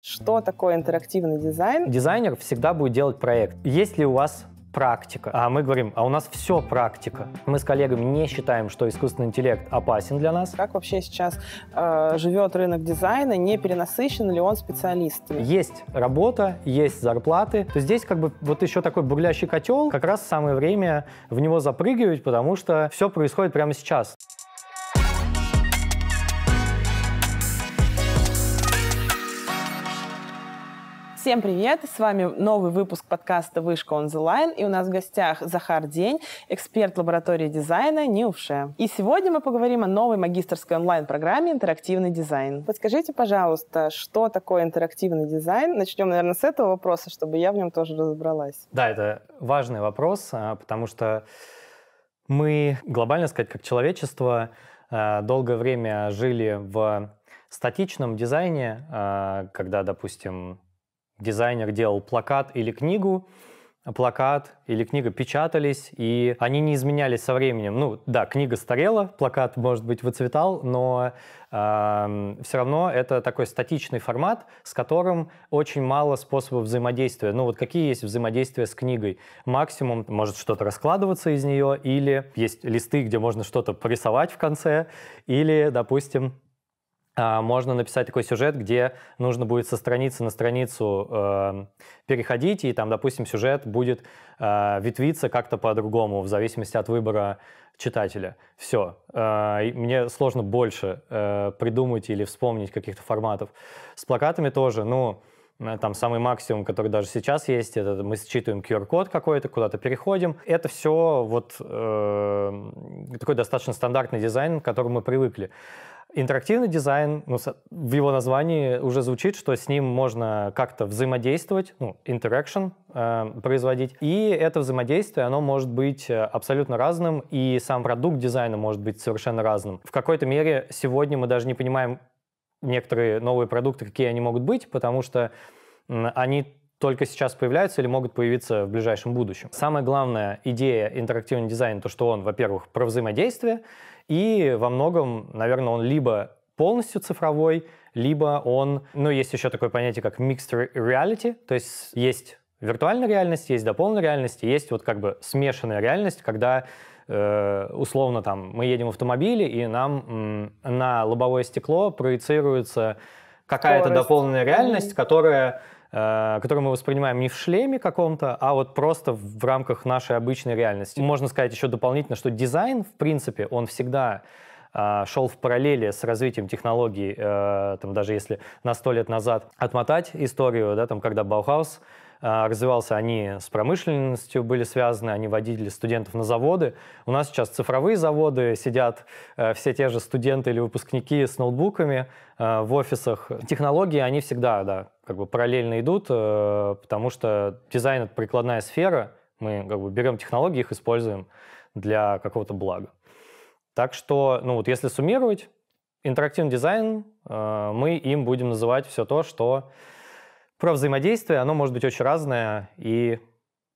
Что такое интерактивный дизайн? Дизайнер всегда будет делать проект. Есть ли у вас практика. А мы говорим, а у нас все практика. Мы с коллегами не считаем, что искусственный интеллект опасен для нас. Как вообще сейчас э, живет рынок дизайна? Не перенасыщен ли он специалистами? Есть работа, есть зарплаты. То здесь как бы вот еще такой бурлящий котел. Как раз самое время в него запрыгивать, потому что все происходит прямо сейчас. Всем привет! С вами новый выпуск подкаста «Вышка on the line», и у нас в гостях Захар День, эксперт лаборатории дизайна НИУШЕ. И сегодня мы поговорим о новой магистрской онлайн-программе «Интерактивный дизайн». Подскажите, пожалуйста, что такое интерактивный дизайн? Начнем, наверное, с этого вопроса, чтобы я в нем тоже разобралась. Да, это важный вопрос, а, потому что мы, глобально сказать, как человечество, а, долгое время жили в статичном дизайне, а, когда, допустим, дизайнер делал плакат или книгу, плакат или книга печатались, и они не изменялись со временем. Ну, да, книга старела, плакат, может быть, выцветал, но э, все равно это такой статичный формат, с которым очень мало способов взаимодействия. Ну, вот какие есть взаимодействия с книгой? Максимум может что-то раскладываться из нее, или есть листы, где можно что-то порисовать в конце, или, допустим, можно написать такой сюжет, где нужно будет со страницы на страницу э, переходить, и там, допустим, сюжет будет э, ветвиться как-то по-другому, в зависимости от выбора читателя. Все. Э, мне сложно больше э, придумать или вспомнить каких-то форматов. С плакатами тоже, ну, э, там самый максимум, который даже сейчас есть, это мы считываем QR-код какой-то, куда-то переходим. Это все вот э, такой достаточно стандартный дизайн, к которому мы привыкли. Интерактивный дизайн, ну, в его названии уже звучит, что с ним можно как-то взаимодействовать, ну, interaction э, производить. И это взаимодействие, оно может быть э, абсолютно разным, и сам продукт дизайна может быть совершенно разным. В какой-то мере сегодня мы даже не понимаем некоторые новые продукты, какие они могут быть, потому что они только сейчас появляются или могут появиться в ближайшем будущем. Самая главная идея интерактивного дизайна, то, что он, во-первых, про взаимодействие, и во многом, наверное, он либо полностью цифровой, либо он, ну, есть еще такое понятие, как mixed reality, то есть есть виртуальная реальность, есть дополненная реальность, есть вот как бы смешанная реальность, когда э, условно там мы едем в автомобиле, и нам на лобовое стекло проецируется какая-то дополненная реальность, которая Э, который мы воспринимаем не в шлеме каком-то, а вот просто в рамках нашей обычной реальности. Можно сказать еще дополнительно, что дизайн, в принципе, он всегда э, шел в параллели с развитием технологий, э, там, даже если на сто лет назад отмотать историю, да, там, когда Баухаус развивался, они с промышленностью были связаны, они водили студентов на заводы. У нас сейчас цифровые заводы, сидят э, все те же студенты или выпускники с ноутбуками э, в офисах. Технологии, они всегда, да, как бы параллельно идут, э, потому что дизайн — это прикладная сфера, мы как бы берем технологии, их используем для какого-то блага. Так что, ну вот если суммировать, интерактивный дизайн, мы им будем называть все то, что про взаимодействие, оно может быть очень разное, и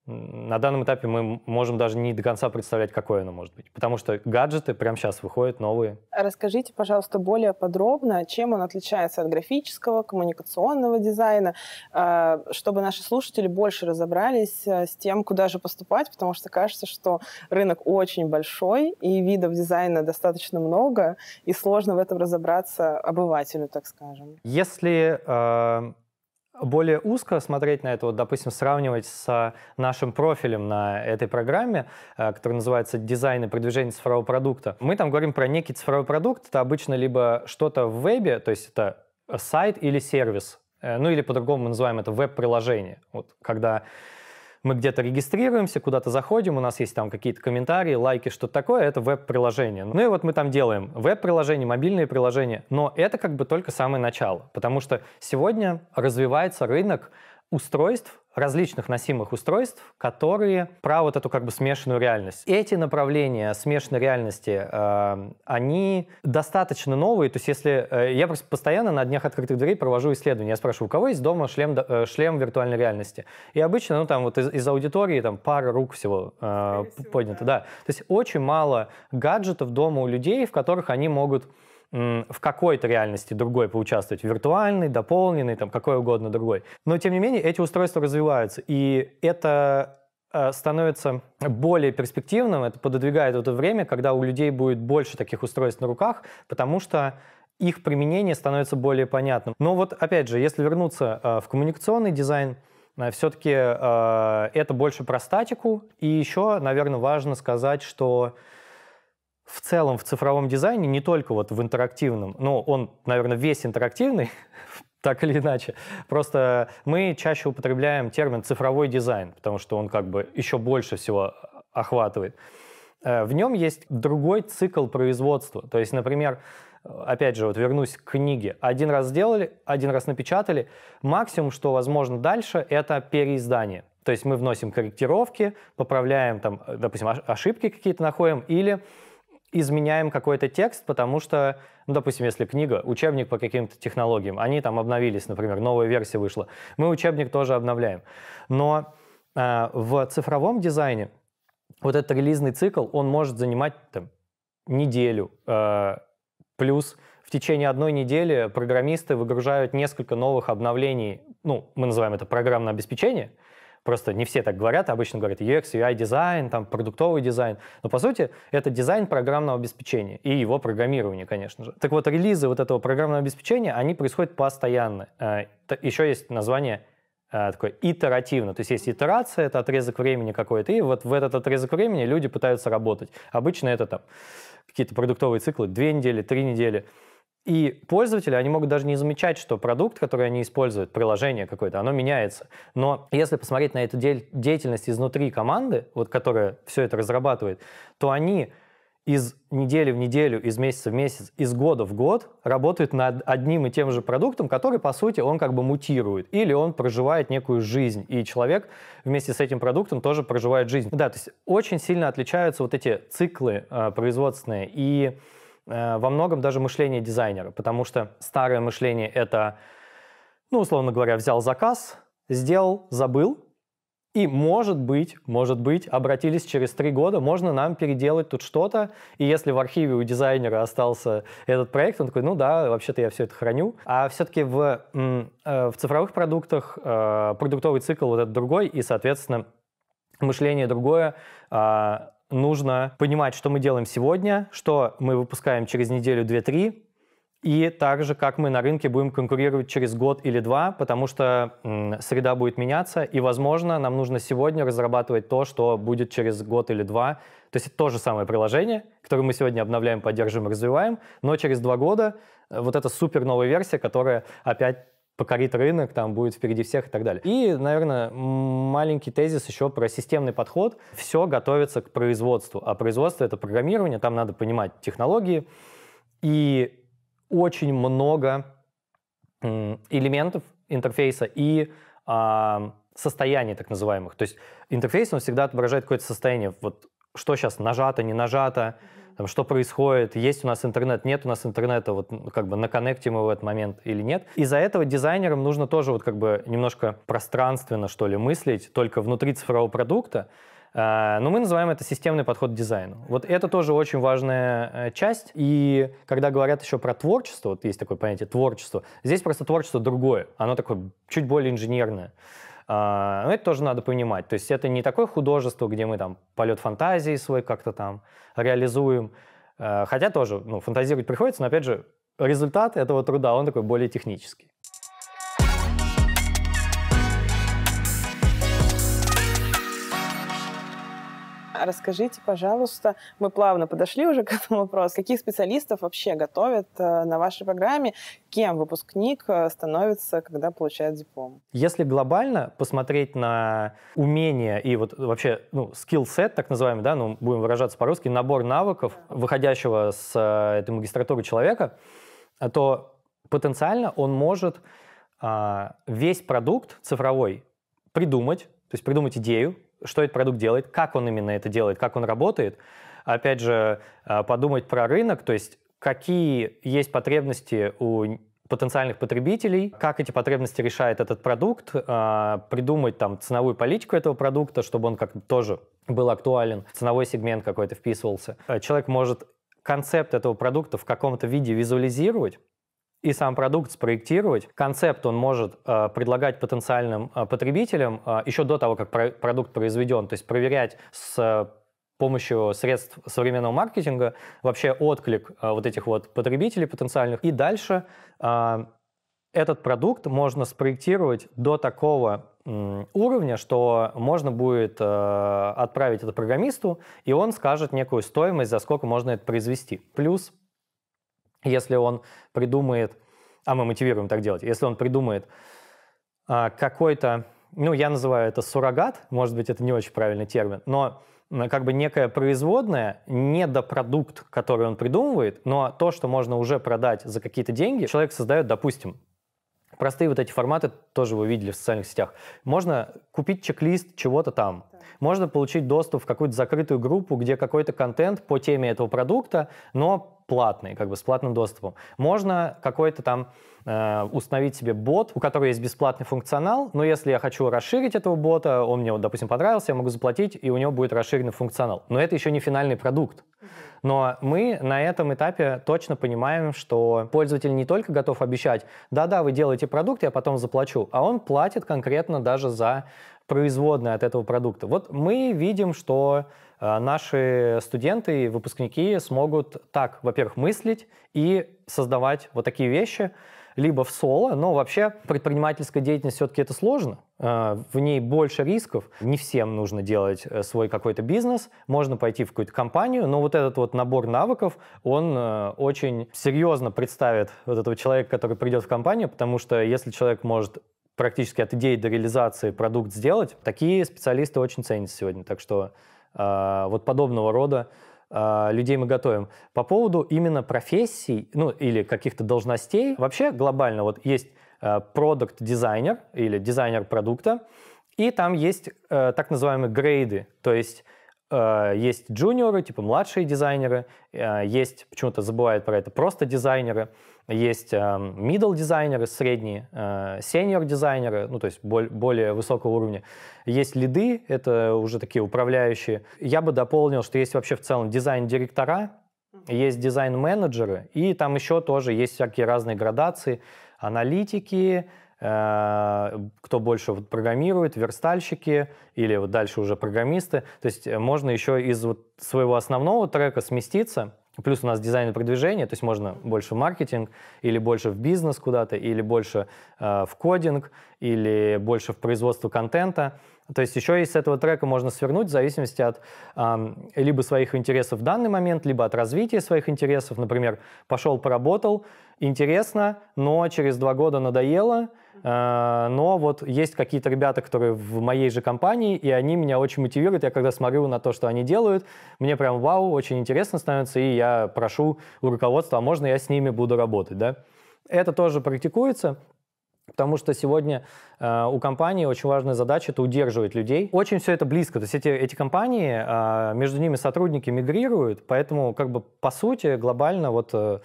на данном этапе мы можем даже не до конца представлять, какое оно может быть, потому что гаджеты прямо сейчас выходят новые. Расскажите, пожалуйста, более подробно, чем он отличается от графического, коммуникационного дизайна, а, чтобы наши слушатели больше разобрались а, с тем, куда же поступать, потому что кажется, что рынок очень большой, и видов дизайна достаточно много, и сложно в этом разобраться обывателю, так скажем. Если э, более узко смотреть на это, вот, допустим, сравнивать с нашим профилем на этой программе, э, который называется «Дизайн и продвижение цифрового продукта», мы там говорим про некий цифровой продукт. Это обычно либо что-то в вебе, то есть это сайт или сервис, э, ну или по-другому мы называем это веб-приложение. Вот когда мы где-то регистрируемся, куда-то заходим, у нас есть там какие-то комментарии, лайки, что-то такое, это веб-приложение. Ну и вот мы там делаем веб-приложение, мобильные приложения, но это как бы только самое начало, потому что сегодня развивается рынок устройств, различных носимых устройств, которые про вот эту как бы смешанную реальность. Эти направления смешанной реальности, э, они достаточно новые. То есть если э, я просто постоянно на днях открытых дверей провожу исследования, я спрашиваю, у кого есть дома шлем, э, шлем виртуальной реальности? И обычно, ну там вот из, из аудитории там пара рук всего э, поднято, да. То есть очень мало гаджетов дома у людей, в которых они могут в какой-то реальности другой поучаствовать, виртуальный, дополненный, там какой угодно другой. Но тем не менее эти устройства развиваются, и это э, становится более перспективным, это пододвигает это время, когда у людей будет больше таких устройств на руках, потому что их применение становится более понятным. Но вот опять же, если вернуться э, в коммуникационный дизайн, э, все-таки это больше про статику, и еще, наверное, важно сказать, что в целом в цифровом дизайне, не только вот в интерактивном, но он, наверное, весь интерактивный, так или иначе. Просто мы чаще употребляем термин цифровой дизайн, потому что он как бы еще больше всего охватывает. Э, в нем есть другой цикл производства. То есть, например, опять же, вот вернусь к книге. Один раз сделали, один раз напечатали. Максимум, что возможно дальше, это переиздание. То есть мы вносим корректировки, поправляем там, допустим, ошибки какие-то находим или изменяем какой-то текст, потому что, ну, допустим, если книга, учебник по каким-то технологиям, они там обновились, например, новая версия вышла, мы учебник тоже обновляем. Но э, в цифровом дизайне вот этот релизный цикл, он может занимать там, неделю, э, плюс в течение одной недели программисты выгружают несколько новых обновлений, ну, мы называем это программное обеспечение, Просто не все так говорят, обычно говорят UX, UI дизайн, там, продуктовый дизайн. Но по сути это дизайн программного обеспечения и его программирование, конечно же. Так вот, релизы вот этого программного обеспечения, они происходят постоянно. Э, Еще есть название э, такое итеративно. То есть есть итерация, это отрезок времени какой-то, и вот в этот отрезок времени люди пытаются работать. Обычно это там какие-то продуктовые циклы, две недели, три недели. И пользователи, они могут даже не замечать, что продукт, который они используют, приложение какое-то, оно меняется. Но если посмотреть на эту деятельность изнутри команды, вот, которая все это разрабатывает, то они из недели в неделю, из месяца в месяц, из года в год работают над одним и тем же продуктом, который, по сути, он как бы мутирует, или он проживает некую жизнь, и человек вместе с этим продуктом тоже проживает жизнь. Да, то есть очень сильно отличаются вот эти циклы э, производственные, и во многом даже мышление дизайнера, потому что старое мышление — это, ну, условно говоря, взял заказ, сделал, забыл, и, может быть, может быть, обратились через три года, можно нам переделать тут что-то, и если в архиве у дизайнера остался этот проект, он такой, ну да, вообще-то я все это храню. А все-таки в, э, в цифровых продуктах э, продуктовый цикл вот этот другой, и, соответственно, мышление другое, а, нужно понимать, что мы делаем сегодня, что мы выпускаем через неделю, две, три, и также, как мы на рынке будем конкурировать через год или два, потому что м, среда будет меняться, и, возможно, нам нужно сегодня разрабатывать то, что будет через год или два. То есть это то же самое приложение, которое мы сегодня обновляем, поддерживаем, развиваем, но через два года э, вот эта супер новая версия, которая опять покорит рынок, там будет впереди всех и так далее. И, наверное, маленький тезис еще про системный подход. Все готовится к производству, а производство — это программирование, там надо понимать технологии, и очень много элементов интерфейса и а, состояний так называемых. То есть интерфейс, он всегда отображает какое-то состояние, вот что сейчас нажато, не нажато, mm-hmm там, что происходит, есть у нас интернет, нет у нас интернета, вот как бы на коннекте мы в этот момент или нет. Из-за этого дизайнерам нужно тоже вот как бы немножко пространственно, что ли, мыслить только внутри цифрового продукта, а, но мы называем это системный подход к дизайну. Вот это тоже очень важная э, часть. И когда говорят еще про творчество, вот есть такое понятие творчество, здесь просто творчество другое. Оно такое чуть более инженерное. А, но это тоже надо понимать. То есть это не такое художество, где мы там полет фантазии свой как-то там реализуем. А, хотя тоже ну, фантазировать приходится, но опять же результат этого труда, он такой более технический. Расскажите, пожалуйста, мы плавно подошли уже к этому вопросу. Каких специалистов вообще готовят э, на вашей программе? Кем выпускник э, становится, когда получает диплом? Если глобально посмотреть на умения и вот вообще ну, skill set, так называемый, да, ну, будем выражаться по-русски, набор навыков, выходящего с э, этой магистратуры человека, то потенциально он может а, весь продукт цифровой придумать, то есть придумать идею, что этот продукт делает, как он именно это делает, как он работает. Опять же, а, подумать про рынок, то есть какие есть потребности у потенциальных потребителей, как эти потребности решает этот продукт, а, придумать там ценовую политику этого продукта, чтобы он как-то тоже был актуален, ценовой сегмент какой-то вписывался. Человек может концепт этого продукта в каком-то виде визуализировать, и сам продукт спроектировать. Концепт он может э, предлагать потенциальным э, потребителям э, еще до того, как про продукт произведен, то есть проверять с э, помощью средств современного маркетинга вообще отклик э, вот этих вот потребителей потенциальных. И дальше э, этот продукт можно спроектировать до такого уровня, что можно будет э, отправить это программисту, и он скажет некую стоимость, за сколько можно это произвести. Плюс, если он придумает, а мы мотивируем так делать, если он придумает э, какой-то, ну, я называю это суррогат, может быть, это не очень правильный термин, но как бы некое производное, не до продукт, который он придумывает, но то, что можно уже продать за какие-то деньги, человек создает, допустим, Простые вот эти форматы тоже вы видели в социальных сетях. Можно купить чек-лист чего-то там. Можно получить доступ в какую-то закрытую группу, где какой-то контент по теме этого продукта, но платный, как бы с платным доступом. Можно какой-то там э, установить себе бот, у которого есть бесплатный функционал, но если я хочу расширить этого бота, он мне, вот, допустим, понравился, я могу заплатить, и у него будет расширенный функционал. Но это еще не финальный продукт. Но мы на этом этапе точно понимаем, что пользователь не только готов обещать, да-да, вы делаете продукт, я потом заплачу, а он платит конкретно даже за производные от этого продукта. Вот мы видим, что э, наши студенты и выпускники смогут так, во-первых, мыслить и создавать вот такие вещи, либо в соло, но вообще предпринимательская деятельность все-таки это сложно, э, в ней больше рисков, не всем нужно делать э, свой какой-то бизнес, можно пойти в какую-то компанию, но вот этот вот набор навыков, он очень серьезно представит вот этого человека, который придет в компанию, потому что если человек может практически от идеи до реализации продукт сделать, такие специалисты очень ценятся сегодня. Так что э, вот подобного рода э, людей мы готовим. По поводу именно профессий, ну или каких-то должностей, вообще глобально вот есть продукт-дизайнер э, или дизайнер продукта, и там есть э, так называемые грейды, то есть есть джуниоры, типа младшие дизайнеры, э, есть, почему-то забывают про это, просто дизайнеры, есть эм, middle дизайнеры, средние, э, senior дизайнеры, ну то есть более высокого уровня. Есть лиды, это уже такие управляющие. Я бы дополнил, что есть вообще в целом дизайн-директора, есть дизайн-менеджеры, и там еще тоже есть всякие разные градации, аналитики, э, кто больше вот программирует, верстальщики или вот дальше уже программисты. То есть можно еще из вот своего основного трека сместиться Плюс у нас дизайн и продвижение, то есть можно больше в маркетинг, или больше в бизнес куда-то, или больше э, в кодинг, или больше в производство контента. То есть еще из этого трека можно свернуть в зависимости от э, либо своих интересов в данный момент, либо от развития своих интересов. Например, пошел, поработал, интересно, но через два года надоело, Э, но вот есть какие-то ребята, которые в моей же компании, и они меня очень мотивируют. Я когда смотрю на то, что они делают, мне прям вау, очень интересно становится, и я прошу у руководства, а можно я с ними буду работать, да? Это тоже практикуется. Потому что сегодня э, у компании очень важная задача – это удерживать людей. Очень все это близко. То есть эти, эти компании, э, между ними сотрудники мигрируют, поэтому как бы по сути глобально вот э,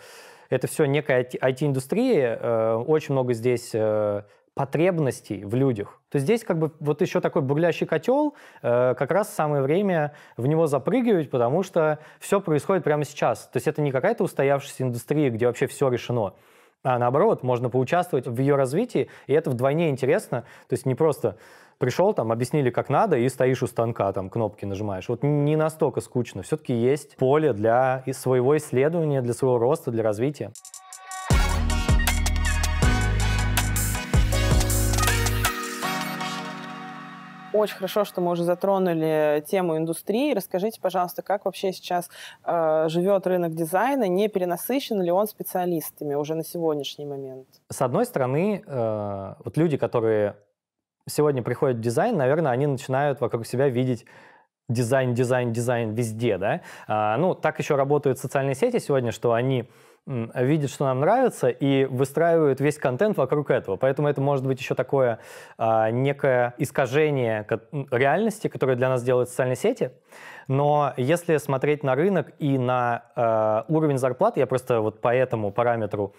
это все некая IT-индустрия, э, очень много здесь э, потребностей в людях. То здесь как бы вот еще такой бурлящий котел, э, как раз самое время в него запрыгивать, потому что все происходит прямо сейчас. То есть это не какая-то устоявшаяся индустрия, где вообще все решено, а наоборот, можно поучаствовать в ее развитии, и это вдвойне интересно. То есть не просто пришел, там, объяснили, как надо, и стоишь у станка, там, кнопки нажимаешь. Вот не настолько скучно. Все-таки есть поле для своего исследования, для своего роста, для развития. Очень хорошо, что мы уже затронули тему индустрии. Расскажите, пожалуйста, как вообще сейчас э, живет рынок дизайна? Не перенасыщен ли он специалистами уже на сегодняшний момент? С одной стороны, э, вот люди, которые сегодня приходят в дизайн, наверное, они начинают вокруг себя видеть дизайн, дизайн, дизайн везде, да. А, ну, так еще работают социальные сети сегодня, что они видят, что нам нравится, и выстраивают весь контент вокруг этого. Поэтому это может быть еще такое а, некое искажение реальности, которое для нас делают социальные сети. Но если смотреть на рынок и на а, уровень зарплат, я просто вот по этому параметру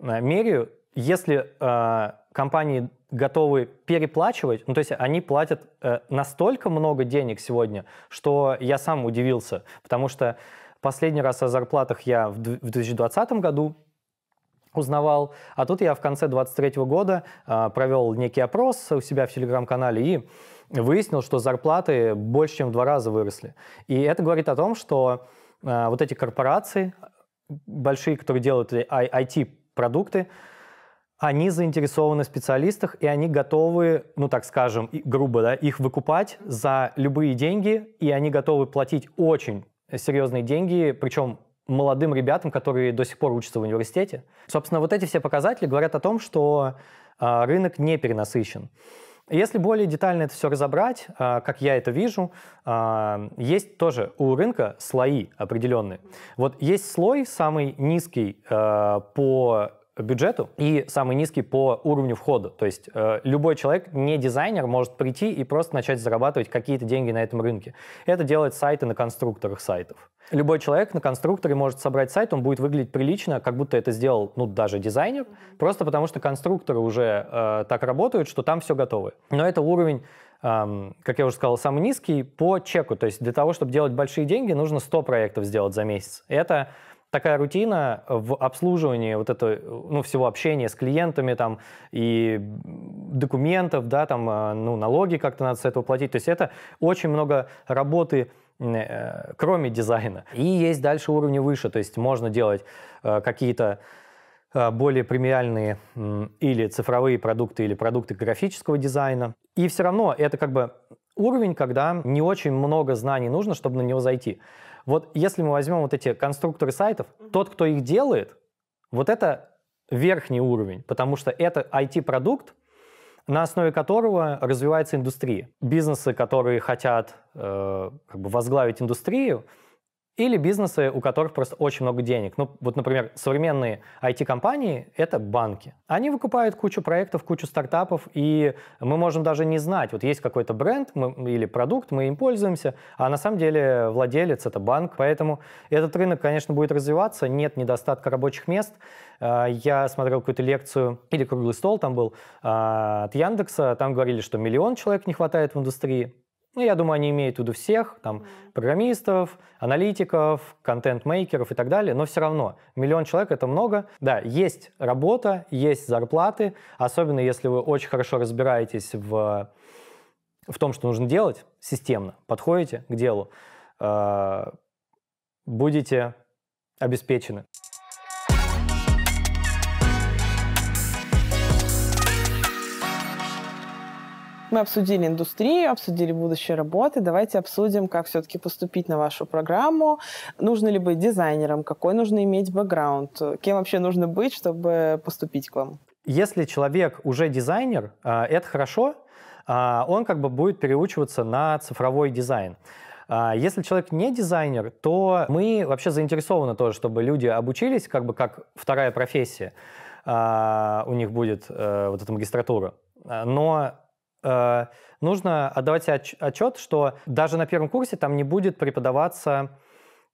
а, меряю, если а, компании готовы переплачивать, ну то есть они платят э, настолько много денег сегодня, что я сам удивился, потому что Последний раз о зарплатах я в 2020 году узнавал, а тут я в конце 2023 года э, провел некий опрос у себя в телеграм-канале и выяснил, что зарплаты больше, чем в два раза выросли. И это говорит о том, что э, вот эти корпорации большие, которые делают IT-продукты, они заинтересованы в специалистах, и они готовы, ну так скажем, грубо, да, их выкупать за любые деньги, и они готовы платить очень серьезные деньги, причем молодым ребятам, которые до сих пор учатся в университете. Собственно, вот эти все показатели говорят о том, что э, рынок не перенасыщен. Если более детально это все разобрать, э, как я это вижу, э, есть тоже у рынка слои определенные. Вот есть слой самый низкий по бюджету и самый низкий по уровню входа. То есть э, любой человек, не дизайнер, может прийти и просто начать зарабатывать какие-то деньги на этом рынке. Это делают сайты на конструкторах сайтов. Любой человек на конструкторе может собрать сайт, он будет выглядеть прилично, как будто это сделал, ну, даже дизайнер, просто потому что конструкторы уже э, так работают, что там все готово. Но это уровень как я уже сказал, самый низкий по чеку. То есть для того, чтобы делать большие деньги, нужно 100 проектов сделать за месяц. Это такая рутина в обслуживании вот этого, ну, всего общения с клиентами там и документов, да, там, э, ну, налоги как-то надо с этого платить. То есть это очень много работы э, кроме дизайна. И есть дальше уровни выше, то есть можно делать э, какие-то более премиальные или цифровые продукты, или продукты графического дизайна. И все равно это как бы уровень, когда не очень много знаний нужно, чтобы на него зайти. Вот если мы возьмем вот эти конструкторы сайтов, тот, кто их делает, вот это верхний уровень, потому что это IT-продукт, на основе которого развивается индустрия. Бизнесы, которые хотят э, как бы возглавить индустрию, или бизнесы, у которых просто очень много денег. Ну, вот, например, современные IT-компании — это банки. Они выкупают кучу проектов, кучу стартапов, и мы можем даже не знать, вот есть какой-то бренд мы, или продукт, мы им пользуемся, а на самом деле владелец — это банк. Поэтому этот рынок, конечно, будет развиваться, нет недостатка рабочих мест. А, я смотрел какую-то лекцию, или круглый стол там был, а, от Яндекса, там говорили, что миллион человек не хватает в индустрии. Ну, я думаю, они имеют в виду всех, там, программистов, аналитиков, контент-мейкеров и так далее, но все равно миллион человек — это много. Да, есть работа, есть зарплаты, особенно если вы очень хорошо разбираетесь в, в том, что нужно делать системно, подходите к делу, э, будете обеспечены. Мы обсудили индустрию, обсудили будущее работы. Давайте обсудим, как все-таки поступить на вашу программу. Нужно ли быть дизайнером? Какой нужно иметь бэкграунд? Кем вообще нужно быть, чтобы поступить к вам? Если человек уже дизайнер, а, это хорошо. А, он как бы будет переучиваться на цифровой дизайн. А, если человек не дизайнер, то мы вообще заинтересованы тоже, чтобы люди обучились как бы как вторая профессия. У них будет э, вот эта магистратура. Но Э, нужно отдавать отчет, что даже на первом курсе там не будет преподаваться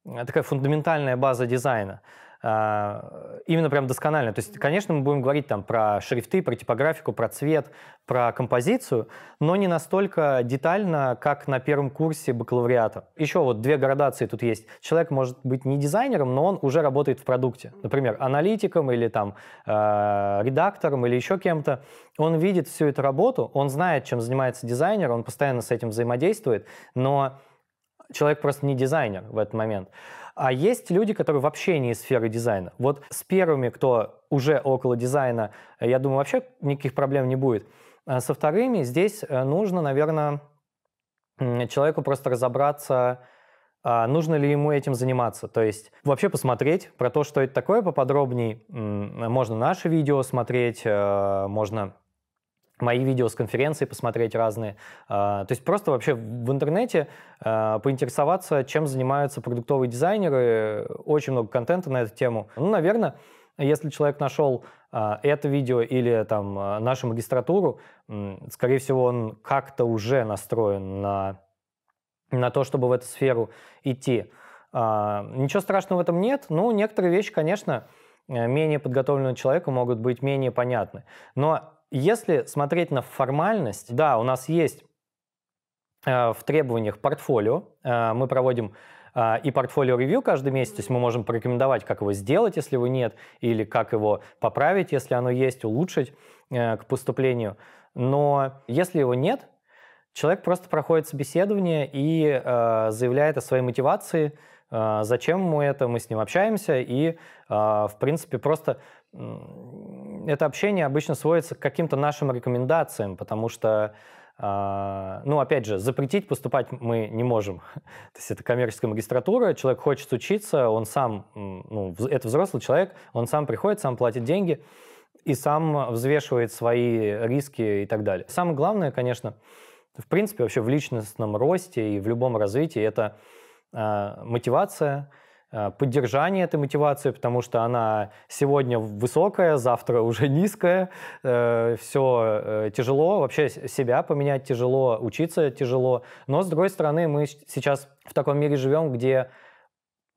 э, такая фундаментальная база дизайна. А, именно прям досконально. То есть, конечно, мы будем говорить там про шрифты, про типографику, про цвет, про композицию, но не настолько детально, как на первом курсе бакалавриата. Еще вот две градации тут есть. Человек может быть не дизайнером, но он уже работает в продукте. Например, аналитиком или там э, редактором или еще кем-то. Он видит всю эту работу, он знает, чем занимается дизайнер, он постоянно с этим взаимодействует, но человек просто не дизайнер в этот момент. А есть люди, которые вообще не из сферы дизайна. Вот с первыми, кто уже около дизайна, я думаю, вообще никаких проблем не будет. А со вторыми здесь э, нужно, наверное, человеку просто разобраться, а нужно ли ему этим заниматься. То есть вообще посмотреть про то, что это такое поподробнее. Можно наши видео смотреть, э, можно мои видео с конференции посмотреть разные. А, то есть просто вообще в интернете а, поинтересоваться, чем занимаются продуктовые дизайнеры. Очень много контента на эту тему. Ну, наверное, если человек нашел а, это видео или там нашу магистратуру, скорее всего, он как-то уже настроен на, на то, чтобы в эту сферу идти. Ничего страшного в этом нет. Ну, некоторые вещи, конечно, менее подготовленному человеку могут быть менее понятны. Но если смотреть на формальность, да, у нас есть э, в требованиях портфолио. Э, мы проводим а, и портфолио ревью каждый месяц, то есть мы можем порекомендовать, как его сделать, если его нет, или как его поправить, если оно есть, улучшить э, к поступлению. Но если его нет, человек просто проходит собеседование и э, заявляет о своей мотивации, э, зачем ему это, мы с ним общаемся, и, э, в принципе, просто это общение обычно сводится к каким-то нашим рекомендациям, потому что а, ну, опять же, запретить поступать мы не можем. То есть это коммерческая магистратура, человек хочет учиться, он сам, ну, это взрослый человек, он сам приходит, сам платит деньги и сам взвешивает свои риски и так далее. Самое главное, конечно, в принципе, вообще в личностном росте и в любом развитии это э, мотивация, поддержание этой мотивации, потому что она сегодня высокая, завтра уже низкая, э, все э, тяжело, вообще себя поменять тяжело, учиться тяжело. Но, с другой стороны, мы сейчас в таком мире живем, где,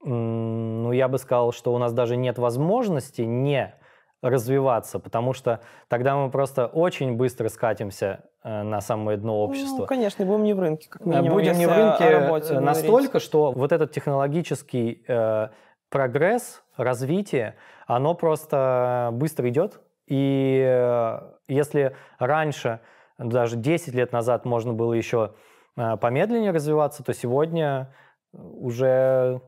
ну, я бы сказал, что у нас даже нет возможности не развиваться, потому что тогда мы просто очень быстро скатимся э, на самое дно общества. Ну, конечно, будем не в рынке, как минимум. Будем не в рынке настолько, говорить. что вот этот технологический э, прогресс, развитие, оно просто быстро идет. И э, если раньше, даже 10 лет назад можно было еще э, помедленнее развиваться, то сегодня уже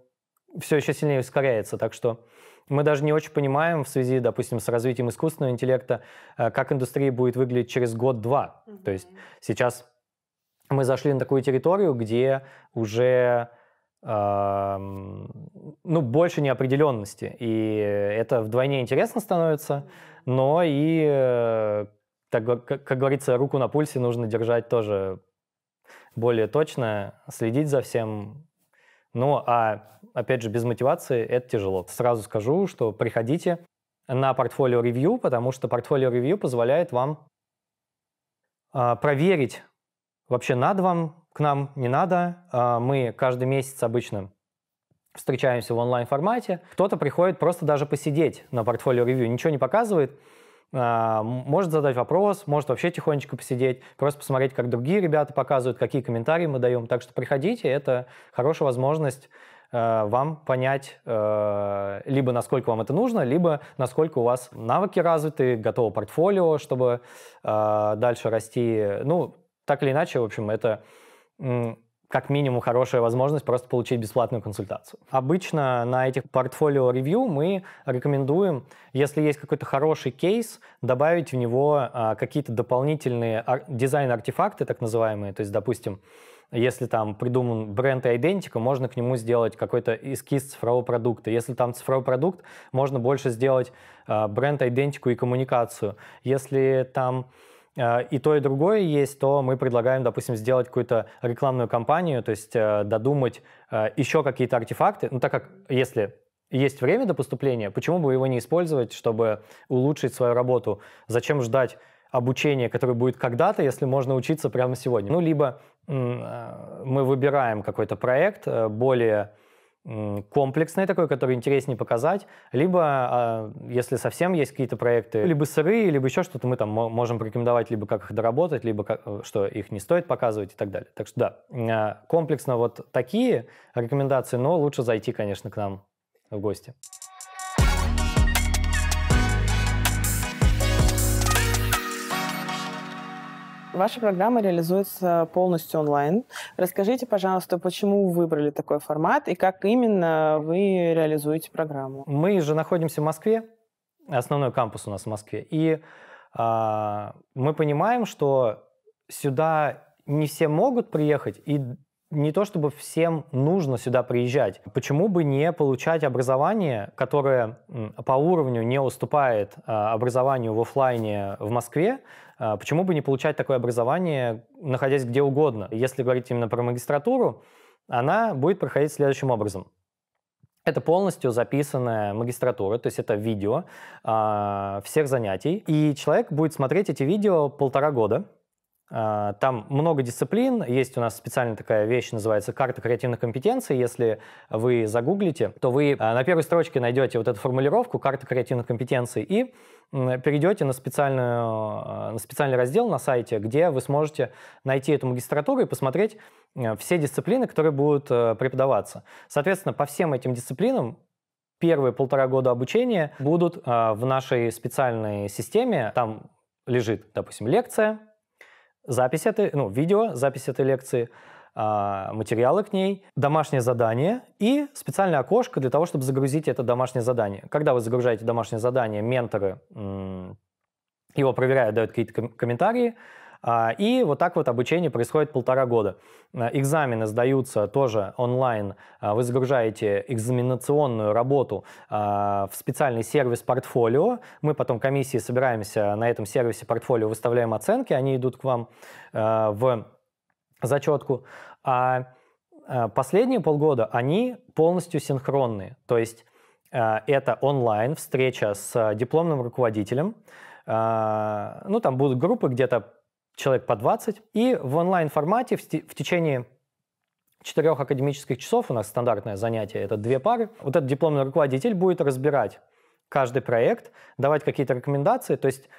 все еще сильнее ускоряется. Так что мы даже не очень понимаем в связи, допустим, с развитием искусственного интеллекта, э, как индустрия будет выглядеть через год-два. Mm-hmm. То есть сейчас мы зашли на такую территорию, где уже э, ну, больше неопределенности. И это вдвойне интересно становится, но и, э, так, как, как говорится, руку на пульсе нужно держать тоже более точно, следить за всем. Ну, а опять же, без мотивации это тяжело. Сразу скажу, что приходите на портфолио ревью, потому что портфолио ревью позволяет вам э, проверить, вообще надо вам к нам, не надо. Э, мы каждый месяц обычно встречаемся в онлайн-формате. Кто-то приходит просто даже посидеть на портфолио ревью, ничего не показывает, э, может задать вопрос, может вообще тихонечко посидеть, просто посмотреть, как другие ребята показывают, какие комментарии мы даем. Так что приходите, это хорошая возможность вам понять э, либо насколько вам это нужно, либо насколько у вас навыки развиты, готово портфолио, чтобы э, дальше расти. Ну, так или иначе, в общем, это как минимум хорошая возможность просто получить бесплатную консультацию. Обычно на этих портфолио ревью мы рекомендуем, если есть какой-то хороший кейс, добавить в него какие-то дополнительные дизайн-артефакты, так называемые. То есть, допустим, если там придуман бренд и идентика, можно к нему сделать какой-то эскиз цифрового продукта. Если там цифровой продукт, можно больше сделать э, бренд, идентику и коммуникацию. Если там э, и то, и другое есть, то мы предлагаем, допустим, сделать какую-то рекламную кампанию, то есть э, додумать еще какие-то артефакты. Ну, так как если есть время до поступления, почему бы его не использовать, чтобы улучшить свою работу? Зачем ждать обучение, которое будет когда-то, если можно учиться прямо сегодня. Ну, либо мы выбираем какой-то проект э, более комплексный такой, который интереснее показать, либо, а, если совсем есть какие-то проекты, либо сырые, либо еще что-то, мы там можем порекомендовать, либо как их доработать, либо как, э, что их не стоит показывать и так далее. Так что да, комплексно вот такие рекомендации, но лучше зайти, конечно, к нам в гости. Ваша программа реализуется полностью онлайн. Расскажите, пожалуйста, почему вы выбрали такой формат и как именно вы реализуете программу? Мы же находимся в Москве, основной кампус у нас в Москве, и а, мы понимаем, что сюда не все могут приехать, и не то чтобы всем нужно сюда приезжать. Почему бы не получать образование, которое по уровню не уступает а, образованию в офлайне в Москве, а, почему бы не получать такое образование, находясь где угодно? Если говорить именно про магистратуру, она будет проходить следующим образом. Это полностью записанная магистратура, то есть это видео э, всех занятий. И человек будет смотреть эти видео полтора года. А, там много дисциплин, есть у нас специальная такая вещь, называется карта креативных компетенций. Если вы загуглите, то вы а, на первой строчке найдете вот эту формулировку «карта креативных компетенций» и перейдете на, специальную, а, на специальный раздел на сайте, где вы сможете найти эту магистратуру и посмотреть все дисциплины, которые будут преподаваться. Соответственно, по всем этим дисциплинам первые полтора года обучения будут в нашей специальной системе. Там лежит, допустим, лекция, запись этой, ну, видео, запись этой лекции, а, материалы к ней, домашнее задание и специальное окошко для того, чтобы загрузить это домашнее задание. Когда вы загружаете домашнее задание, менторы его проверяют, дают какие-то комментарии, и вот так вот обучение происходит полтора года. А, экзамены сдаются тоже онлайн. А, вы загружаете экзаменационную работу в специальный сервис портфолио. Мы потом комиссии собираемся на этом сервисе портфолио, выставляем оценки, они идут к вам в зачетку. А последние полгода они полностью синхронные. То есть это онлайн встреча с дипломным руководителем. Ну, там будут группы где-то человек по 20. И в онлайн-формате в, в течение четырех академических часов, у нас стандартное занятие, это две пары, вот этот дипломный руководитель будет разбирать каждый проект, давать какие-то рекомендации. То есть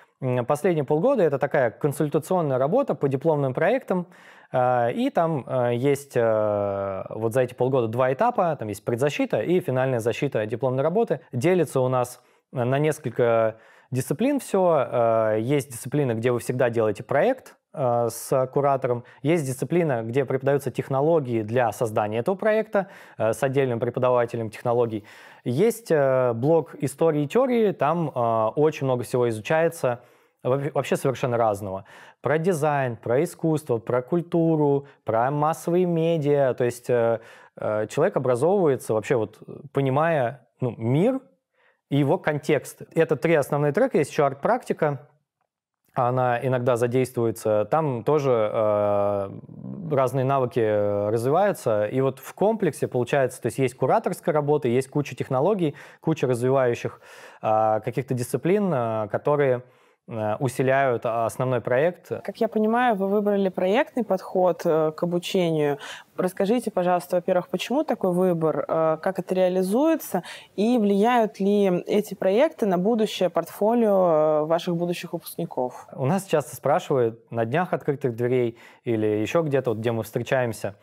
последние полгода это такая консультационная работа по дипломным проектам, э, и там э, есть э, вот за эти полгода два этапа, там есть предзащита и финальная защита дипломной работы. Делится у нас на несколько дисциплин все. Э, есть дисциплина, где вы всегда делаете проект э, с куратором. Есть дисциплина, где преподаются технологии для создания этого проекта э, с отдельным преподавателем технологий. Есть блок истории и теории, там очень много всего изучается, вообще совершенно разного. Про дизайн, про искусство, про культуру, про массовые медиа. То есть человек образовывается вообще вот понимая ну, мир и его контекст. Это три основные трека, есть еще арт-практика, она иногда задействуется. Там тоже э, разные навыки развиваются. И вот в комплексе получается, то есть есть кураторская работа, есть куча технологий, куча развивающих э, каких-то дисциплин, э, которые Э, усиляют основной проект. Как я понимаю, вы выбрали проектный подход э, к обучению. Расскажите, пожалуйста, во-первых, почему такой выбор, э, как это реализуется, и влияют ли эти проекты на будущее портфолио ваших будущих выпускников? У нас часто спрашивают на днях открытых дверей или еще где-то, вот, где мы встречаемся,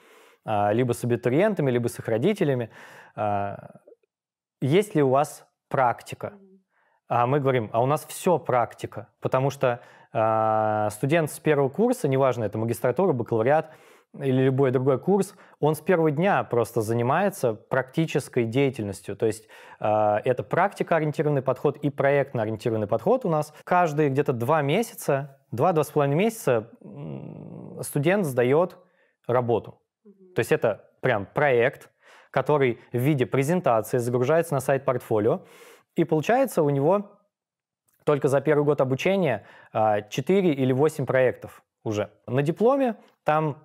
либо с абитуриентами, либо с их родителями, есть ли у вас практика? А мы говорим, а у нас все практика, потому что э, студент с первого курса, неважно, это магистратура, бакалавриат или любой другой курс, он с первого дня просто занимается практической деятельностью. То есть э, это практика-ориентированный подход и проектно-ориентированный подход у нас. Каждые где-то два месяца, два-два с половиной месяца студент сдает работу. То есть это прям проект, который в виде презентации загружается на сайт портфолио. И получается у него только за первый год обучения 4 а, или 8 проектов уже. На дипломе там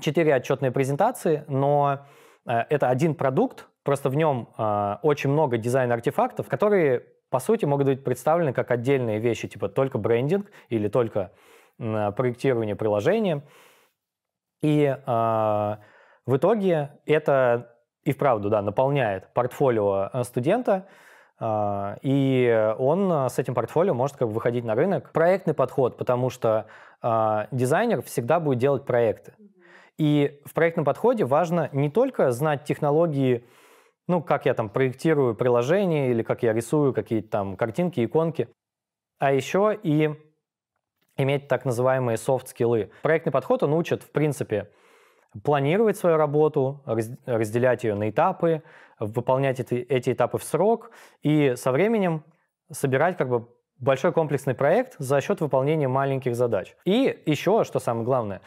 4 отчетные презентации, но а, это один продукт, просто в нем а, очень много дизайн-артефактов, которые, по сути, могут быть представлены как отдельные вещи, типа только брендинг или только проектирование приложения. И в итоге это и вправду да, наполняет портфолио студента, а, и он а, с этим портфолио может как бы выходить на рынок. Проектный подход, потому что а, дизайнер всегда будет делать проекты. И в проектном подходе важно не только знать технологии, ну, как я там проектирую приложение или как я рисую какие-то там картинки, иконки, а еще и иметь так называемые софт-скиллы. Проектный подход, он учит, в принципе, планировать свою работу, разделять ее на этапы, выполнять эти, эти этапы в срок и со временем собирать как бы большой комплексный проект за счет выполнения маленьких задач. И еще, что самое главное,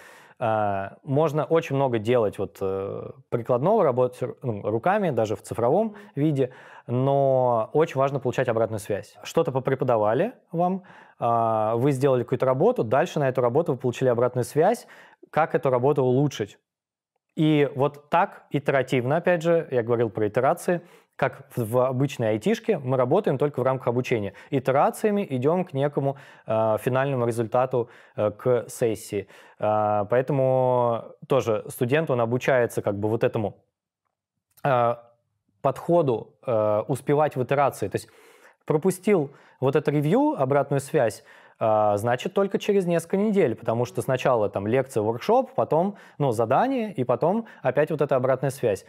а, можно очень много делать вот э, прикладного, работать ну, руками, даже в цифровом виде, но очень важно получать обратную связь. Что-то попреподавали вам, а, вы сделали какую-то работу, дальше на эту работу вы получили обратную связь, как эту работу улучшить. И вот так, итеративно, опять же, я говорил про итерации, как в обычной айтишке, мы работаем только в рамках обучения. Итерациями идем к некому э, финальному результату э, к сессии. Э, поэтому тоже студент, он обучается как бы вот этому э, подходу э, успевать в итерации. То есть пропустил вот это ревью, обратную связь, значит, только через несколько недель, потому что сначала там лекция, воркшоп, потом ну, задание, и потом опять вот эта обратная связь.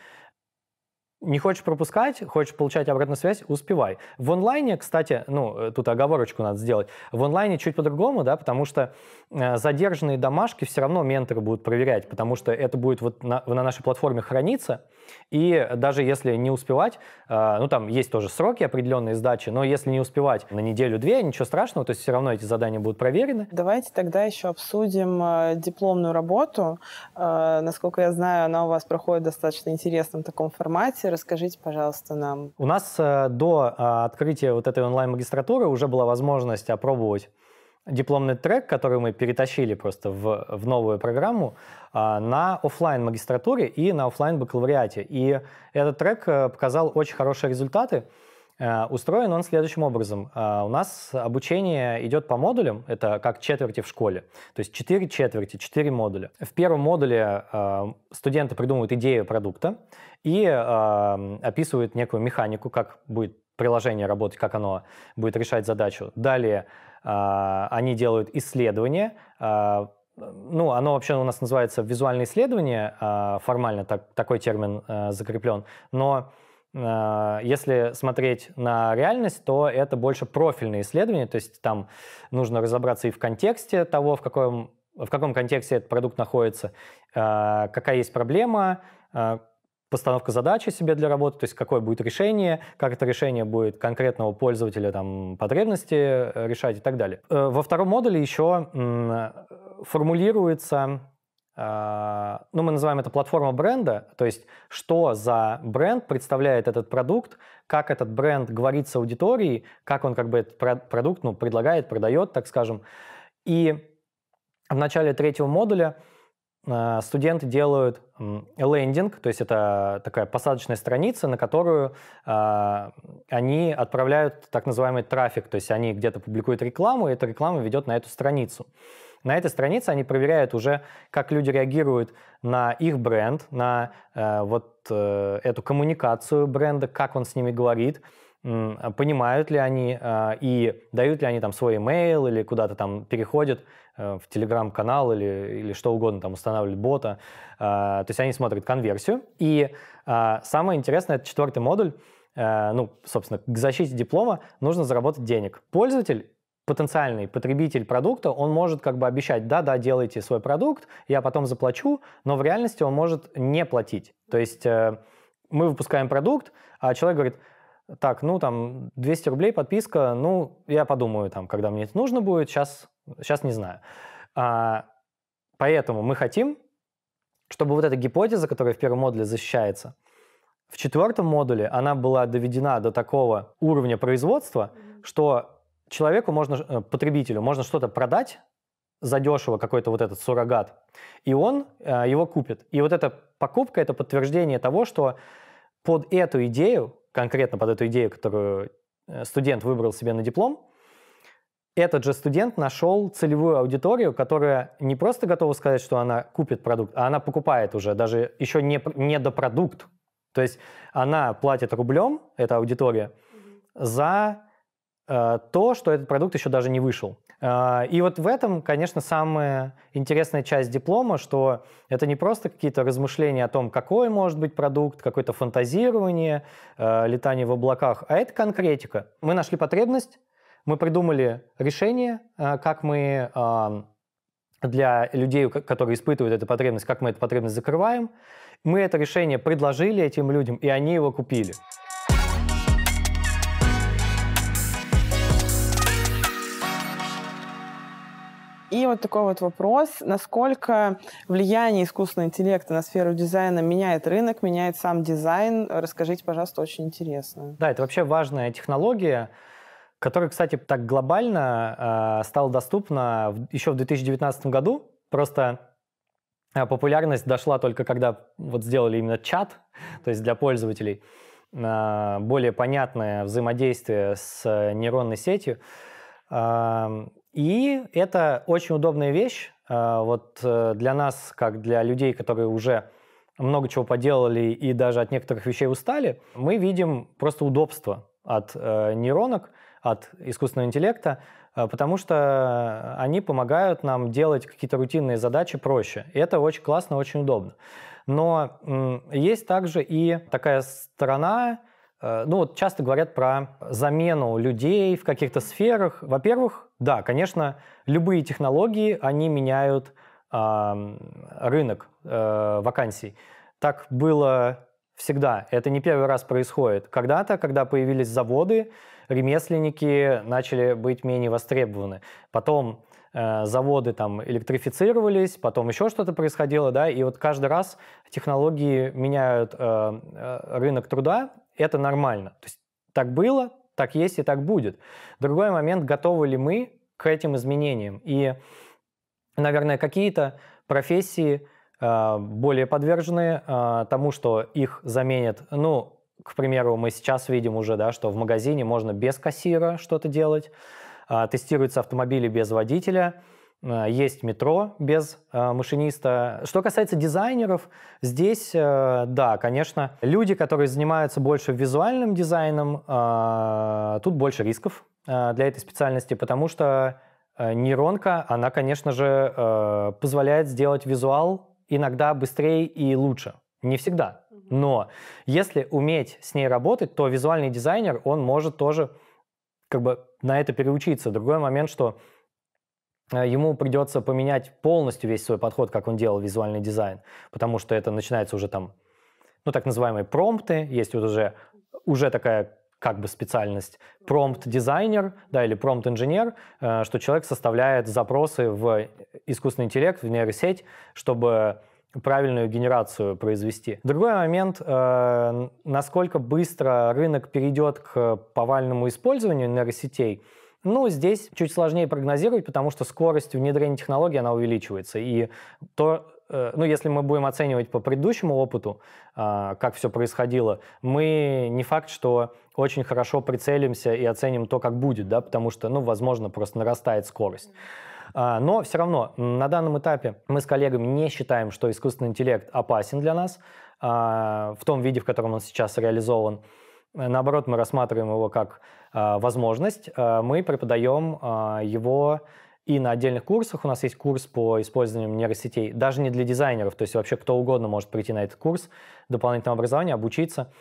Не хочешь пропускать, хочешь получать обратную связь, успевай. В онлайне, кстати, ну, э, тут оговорочку надо сделать, в онлайне чуть по-другому, да, потому что э, задержанные домашки все равно менторы будут проверять, потому что это будет вот на, на нашей платформе храниться, и даже если не успевать, э, ну, там есть тоже сроки определенные сдачи, но если не успевать на неделю-две, ничего страшного, то есть все равно эти задания будут проверены. Давайте тогда еще обсудим дипломную работу. Насколько я знаю, она у вас проходит в достаточно интересном таком формате Расскажите, пожалуйста, нам. У нас э, до э, открытия вот этой онлайн-магистратуры уже была возможность опробовать дипломный трек, который мы перетащили просто в, в новую программу, э, на офлайн магистратуре и на офлайн бакалавриате. И этот трек показал очень хорошие результаты. Устроен он следующим образом. У нас обучение идет по модулям, это как четверти в школе. То есть 4 четверти, 4 модуля. В первом модуле студенты придумывают идею продукта, и э, описывает некую механику, как будет приложение работать, как оно будет решать задачу. Далее э, они делают исследование. Э, ну, оно вообще у нас называется визуальное исследование, э, формально так, такой термин э, закреплен, но если смотреть на реальность, то это больше профильное исследование, то есть там нужно разобраться и в контексте того, в каком, в каком контексте этот продукт находится, какая есть проблема, постановка задачи себе для работы, то есть какое будет решение, как это решение будет конкретного пользователя там, потребности э, решать и так далее. Э, во втором модуле еще формулируется а, ну, мы называем это платформа бренда, то есть что за бренд представляет этот продукт, как этот бренд говорит с аудиторией, как он как бы этот продукт ну, предлагает, продает, так скажем. И в начале третьего модуля Э, студенты делают лендинг, то есть это такая посадочная страница, на которую э, они отправляют так называемый трафик, то есть они где-то публикуют рекламу, и эта реклама ведет на эту страницу. На этой странице они проверяют уже, как люди реагируют на их бренд, на э, вот э, эту коммуникацию бренда, как он с ними говорит, понимают ли они э, и дают ли они там свой email или куда-то там переходят Э, в телеграм-канал или, или что угодно, там устанавливать бота. А, то есть они смотрят конверсию. И а, самое интересное, это четвертый модуль, э, ну, собственно, к защите диплома нужно заработать денег. Пользователь потенциальный потребитель продукта, он может как бы обещать, да-да, делайте свой продукт, я потом заплачу, но в реальности он может не платить. То есть э, мы выпускаем продукт, а человек говорит, так, ну там 200 рублей подписка, ну я подумаю там, когда мне это нужно будет, сейчас Сейчас не знаю. А, поэтому мы хотим, чтобы вот эта гипотеза, которая в первом модуле защищается, в четвертом модуле она была доведена до такого уровня производства, что человеку можно, э, потребителю, можно что-то продать задешево, какой-то вот этот суррогат, и он э, его купит. И вот эта покупка – это подтверждение того, что под эту идею, конкретно под эту идею, которую э, студент выбрал себе на диплом, этот же студент нашел целевую аудиторию, которая не просто готова сказать, что она купит продукт, а она покупает уже, даже еще не, не до продукт. То есть она платит рублем, эта аудитория, за то, что этот продукт еще даже не вышел. Э, и вот в этом, конечно, самая интересная часть диплома, что это не просто какие-то размышления о том, какой может быть продукт, какое-то фантазирование, э, летание в облаках, а это конкретика. Мы нашли потребность, мы придумали решение, э, как мы для людей, которые испытывают эту потребность, как мы эту потребность закрываем. Мы это решение предложили этим людям, и они его купили. И вот такой вот вопрос, насколько влияние искусственного интеллекта на сферу дизайна меняет рынок, меняет сам дизайн? Расскажите, пожалуйста, очень интересно. Да, это вообще важная технология который, кстати, так глобально э, стал доступна еще в 2019 году. Просто э, популярность дошла только когда вот сделали именно чат, то есть для пользователей. более понятное взаимодействие с нейронной сетью. И это очень удобная вещь. Вот для нас, как для людей, которые уже много чего поделали и даже от некоторых вещей устали, мы видим просто удобство от нейронок, от искусственного интеллекта, потому что они помогают нам делать какие-то рутинные задачи проще. И это очень классно, очень удобно. Но есть также и такая сторона, э, ну вот часто говорят про замену людей в каких-то сферах. Во-первых, да, конечно, любые технологии, они меняют э, рынок э, вакансий. Так было всегда. Это не первый раз происходит. Когда-то, когда появились заводы, ремесленники начали быть менее востребованы. Потом Э, заводы там электрифицировались, потом еще что-то происходило, да, и вот каждый раз технологии меняют э, э, рынок труда, это нормально. То есть так было, так есть и так будет. Другой момент, готовы ли мы к этим изменениям? И, наверное, какие-то профессии более подвержены тому, что их заменят, ну, к примеру, мы сейчас видим уже, да, что в магазине можно без кассира что-то делать, а, тестируются автомобили без водителя, а, есть метро без а, машиниста. Что касается дизайнеров, здесь, э, да, конечно, люди, которые занимаются больше визуальным дизайном, тут больше рисков для этой специальности, потому что э, нейронка, она, конечно же, э, позволяет сделать визуал иногда быстрее и лучше. Не всегда. Но если уметь с ней работать, то визуальный дизайнер, он может тоже как бы на это переучиться. Другой момент, что э, ему придется поменять полностью весь свой подход, как он делал визуальный дизайн, потому что это начинается уже там, ну, так называемые промпты, есть вот уже, уже такая как бы специальность промпт-дизайнер, да, или промпт-инженер, э, что человек составляет запросы в искусственный интеллект, в нейросеть, чтобы правильную генерацию произвести. Другой момент, э, насколько быстро рынок перейдет к повальному использованию нейросетей, ну, здесь чуть сложнее прогнозировать, потому что скорость внедрения технологий, она увеличивается. И то, э, ну, если мы будем оценивать по предыдущему опыту, э, как все происходило, мы не факт, что очень хорошо прицелимся и оценим то, как будет, да, потому что, ну, возможно, просто нарастает скорость. А, но все равно на данном этапе мы с коллегами не считаем, что искусственный интеллект опасен для нас а, в том виде, в котором он сейчас реализован. Наоборот, мы рассматриваем его как а, возможность. Мы преподаем его и на отдельных курсах. У нас есть курс по использованию нейросетей, даже не для дизайнеров, то есть вообще кто угодно может прийти на этот курс дополнительного образования, обучиться.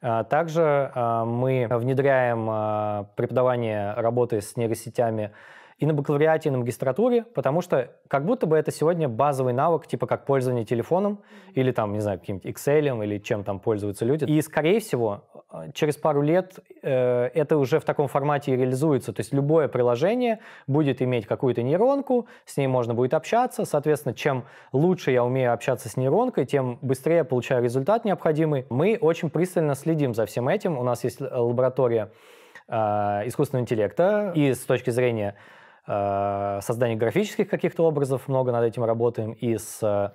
Также мы внедряем преподавание работы с нейросетями и на бакалавриате, и на магистратуре, потому что как будто бы это сегодня базовый навык, типа как пользование телефоном или там, не знаю, каким-нибудь Excel или чем там пользуются люди. И, скорее всего, через пару лет э, это уже в таком формате и реализуется. То есть любое приложение будет иметь какую-то нейронку, с ней можно будет общаться. Соответственно, чем лучше я умею общаться с нейронкой, тем быстрее я получаю результат необходимый. Мы очень пристально следим за всем этим. У нас есть лаборатория э, искусственного интеллекта, и с точки зрения Э, создание графических каких-то образов, много над этим работаем, и с э,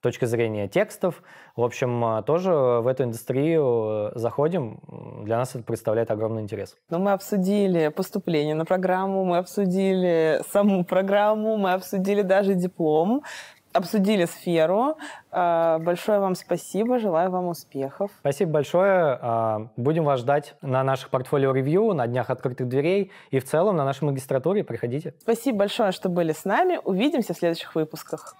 точки зрения текстов. В общем, э, тоже в эту индустрию заходим. Для нас это представляет огромный интерес. Но мы обсудили поступление на программу, мы обсудили саму программу, мы обсудили даже диплом обсудили сферу. А, большое вам спасибо, желаю вам успехов. Спасибо большое. А, будем вас ждать на наших портфолио-ревью, на днях открытых дверей и в целом на нашей магистратуре. Приходите. Спасибо большое, что были с нами. Увидимся в следующих выпусках.